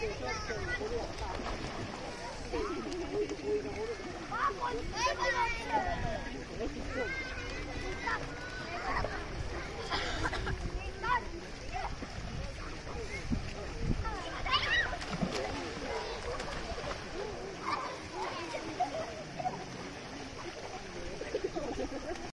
就叫小初恋。